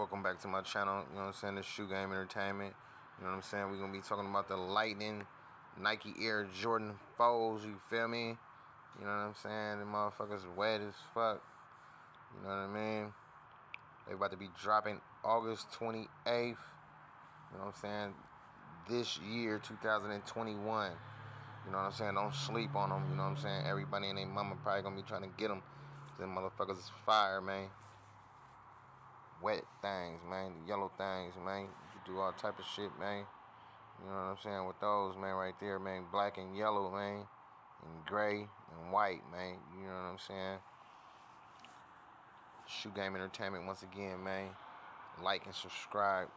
welcome back to my channel. You know what I'm saying? This Shoe Game Entertainment. You know what I'm saying? We're going to be talking about the Lightning Nike Air Jordan 4s. You feel me? You know what I'm saying? The motherfuckers wet as fuck. You know what I mean? They about to be dropping August 28th. You know what I'm saying? This year, 2021. You know what I'm saying? Don't sleep on them. You know what I'm saying? Everybody and their mama probably gonna be trying to get them. Them motherfuckers is fire, man. Wet things, man. The yellow things, man. You do all type of shit, man. You know what I'm saying? With those, man, right there, man. Black and yellow, man. And gray and white, man. You know what I'm saying? Shoe Game Entertainment once again, man. Like and subscribe.